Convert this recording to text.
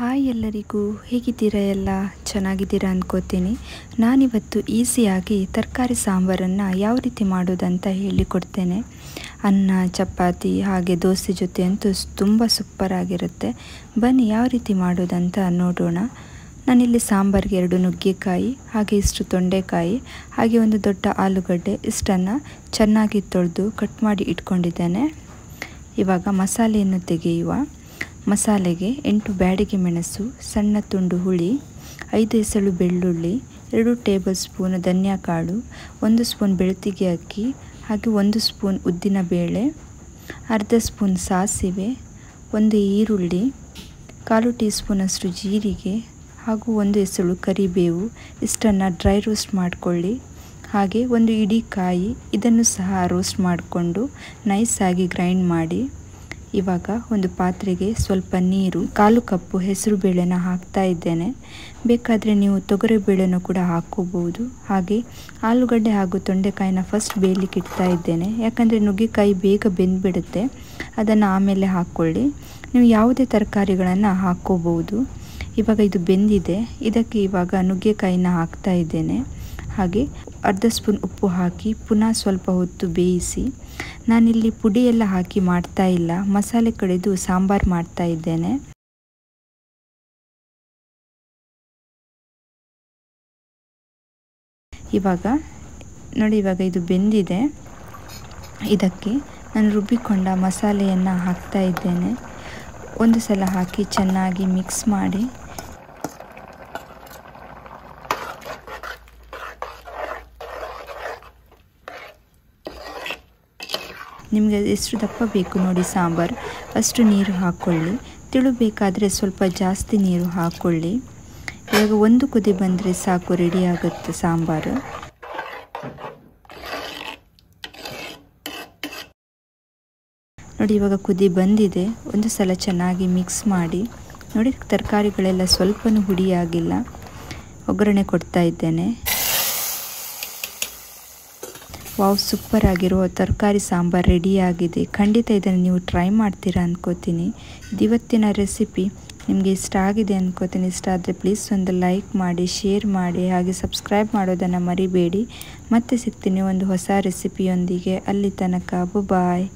Hi ಎಲ್ಲರಿಗೂ, ಹೇಗಿದ್ದೀರಾ ಎಲ್ಲ? ಚೆನ್ನಾಗಿದ್ದೀರಾ ಅಂದ್ಕೋತೀನಿ ನಾನಿವತ್ತು ಈಸಿಯಾಗಿ ತರಕಾರಿ ಸಾಂಬಾರನ್ನು ಯಾವ ರೀತಿ ಮಾಡೋದಂತ ಹೇಳಿಕೊಡ್ತೇನೆ. ಅನ್ನ, ಚಪಾತಿ ಹಾಗೆ ದೋಸೆ ಜೊತೆ ಅಂತೂ ತುಂಬ ಸೂಪರಾಗಿರುತ್ತೆ ಬನ್ನಿ ಯಾವ ರೀತಿ ಮಾಡೋದಂತ ನೋಡೋಣ. ನಾನಿಲ್ಲಿ ಸಾಂಬಾರಿಗೆ ಎರಡು ನುಗ್ಗೆಕಾಯಿ, ಹಾಗೆ ಇಷ್ಟು ತೊಂಡೆಕಾಯಿ, ಹಾಗೆ ಒಂದು ದೊಡ್ಡ ಆಲೂಗಡ್ಡೆ, ಇಷ್ಟನ್ನು ಚೆನ್ನಾಗಿ ತೊಳೆದು ಕಟ್ ಮಾಡಿ ಇಟ್ಕೊಂಡಿದ್ದೇನೆ. ಇವಾಗ ಮಸಾಲೆಯನ್ನು ತೆಗೆಯುವ. ಮಸಾಲೆಗೆ ಎಂಟು ಬ್ಯಾಡಿಗೆ ಮೆಣಸು, ಸಣ್ಣ ತುಂಡು ಹುಳಿ, ಐದು ಎಸಳು ಬೆಳ್ಳುಳ್ಳಿ, ಎರಡು ಟೇಬಲ್ ಸ್ಪೂನ್ ಧನಿಯಾಕಾಳು ಒಂದು ಸ್ಪೂನ್ ಬೆಳ್ತಿಗೆ ಅಕ್ಕಿ, ಹಾಗೆ ಒಂದು ಸ್ಪೂನ್ ಉದ್ದಿನ ಬೇಳೆ, ಅರ್ಧ ಸ್ಪೂನ್ ಸಾಸಿವೆ, ಒಂದು ಈರುಳ್ಳಿ, ಕಾಲು ಟೀ ಸ್ಪೂನಷ್ಟು ಜೀರಿಗೆ, ಹಾಗೂ ಒಂದು ಎಸಳು ಕರಿಬೇವು, ಇಷ್ಟನ್ನು ಡ್ರೈ ರೋಸ್ಟ್ ಮಾಡಿಕೊಳ್ಳಿ. ಹಾಗೆ ಒಂದು ಇಡೀ ಕಾಯಿ, ಇದನ್ನು ಸಹ ರೋಸ್ಟ್ ಮಾಡಿಕೊಂಡು ನೈಸಾಗಿ ಗ್ರೈಂಡ್ ಮಾಡಿ. ಇವಾಗ ಒಂದು ಪಾತ್ರೆಗೆ ಸ್ವಲ್ಪ ನೀರು, ಕಾಲು ಕಪ್ಪು ಹೆಸರು ಬೇಳೆನ ಹಾಕ್ತಾ ಇದ್ದೇನೆ. ಬೇಕಾದರೆ ನೀವು ತೊಗರಿ ಬೇಳೆನೂ ಕೂಡ ಹಾಕೋಬಹುದು ಹಾಗೆ ಆಲೂಗಡ್ಡೆ ಹಾಗೂ ತೊಂಡೆಕಾಯಿನ ಫಸ್ಟ್ ಬೇಯಲಿಕ್ಕೆ ಇಡ್ತಾ ಇದ್ದೇನೆ. ಯಾಕಂದರೆ ನುಗ್ಗೆಕಾಯಿ ಬೇಗ ಬೆಂದ್ಬಿಡುತ್ತೆ. ಅದನ್ನು ಆಮೇಲೆ ಹಾಕ್ಕೊಳ್ಳಿ. ನೀವು ಯಾವುದೇ ತರಕಾರಿಗಳನ್ನು ಹಾಕ್ಕೋಬಹುದು. ಇವಾಗ ಇದು ಬೆಂದಿದೆ. ಇದಕ್ಕೆ ಇವಾಗ ನುಗ್ಗೆಕಾಯಿನ ಹಾಕ್ತಾ ಇದ್ದೇನೆ. ಹಾಗೆ ಅರ್ಧ ಸ್ಪೂನ್ ಉಪ್ಪು ಹಾಕಿ ಪುನಃ ಸ್ವಲ್ಪ ಹೊತ್ತು ಬೇಯಿಸಿ ನಾನಿಲ್ಲಿ ಪುಡಿ ಎಲ್ಲ ಹಾಕಿ ಮಾಡ್ತಾ ಇಲ್ಲ. ಮಸಾಲೆ ಕಡೆದು ಸಾಂಬಾರು ಮಾಡ್ತಾ ಇದ್ದೇನೆ. ಇವಾಗ ನೋಡಿ, ಇವಾಗ ಇದು ಬೆಂದಿದೆ. ಇದಕ್ಕೆ ನಾನು ರುಬ್ಬಿಕೊಂಡ ಮಸಾಲೆಯನ್ನು ಹಾಕ್ತಾ ಇದ್ದೇನೆ. ಒಂದು ಸಲ ಹಾಕಿ ಚೆನ್ನಾಗಿ ಮಿಕ್ಸ್ ಮಾಡಿ ನಿಮಗೆ ಎಷ್ಟು ದಪ್ಪ ಬೇಕು ನೋಡಿ ಸಾಂಬಾರು. ಅಷ್ಟು ನೀರು ಹಾಕ್ಕೊಳ್ಳಿ ತಿಳು ಬೇಕಾದರೆ ಸ್ವಲ್ಪ ಜಾಸ್ತಿ ನೀರು ಹಾಕ್ಕೊಳ್ಳಿ ಇವಾಗ ಒಂದು ಕುದಿ ಬಂದರೆ ಸಾಕು ರೆಡಿ ಆಗುತ್ತೆ ಸಾಂಬಾರು. ನೋಡಿ, ಇವಾಗ ಕುದಿ ಬಂದಿದೆ. ಒಂದು ಸಲ ಚೆನ್ನಾಗಿ ಮಿಕ್ಸ್ ಮಾಡಿ. ನೋಡಿ, ತರಕಾರಿಗಳೆಲ್ಲ ಸ್ವಲ್ಪನೂ ಹುಡಿಯಾಗಿಲ್ಲ ಒಗ್ಗರಣೆ ಕೊಡ್ತಾ ಇದ್ದೇನೆ. ವಾವ್ ಸೂಪರ್ ಆಗಿರೋ ತರಕಾರಿ ಸಾಂಬಾರು ರೆಡಿಯಾಗಿದೆ. ಖಂಡಿತ ಇದನ್ನು ನೀವು ಟ್ರೈ ಮಾಡ್ತೀರಾ ಅಂದ್ಕೋತೀನಿ ಇವತ್ತಿನ ರೆಸಿಪಿ. ನಿಮಗೆ ಇಷ್ಟ ಆಗಿದೆ ಅಂದ್ಕೋತೀನಿ ಇಷ್ಟ ಆದರೆ ಪ್ಲೀಸ್ ಒಂದು ಲೈಕ್ ಮಾಡಿ, ಶೇರ್ ಮಾಡಿ, ಹಾಗೆ ಸಬ್ಸ್ಕ್ರೈಬ್ ಮಾಡೋದನ್ನು ಮರಿಬೇಡಿ. ಮತ್ತೆ ಸಿಗ್ತೀನಿ ಒಂದು ಹೊಸ ರೆಸಿಪಿಯೊಂದಿಗೆ. ಅಲ್ಲಿ ತನಕ ಬಾಯ್.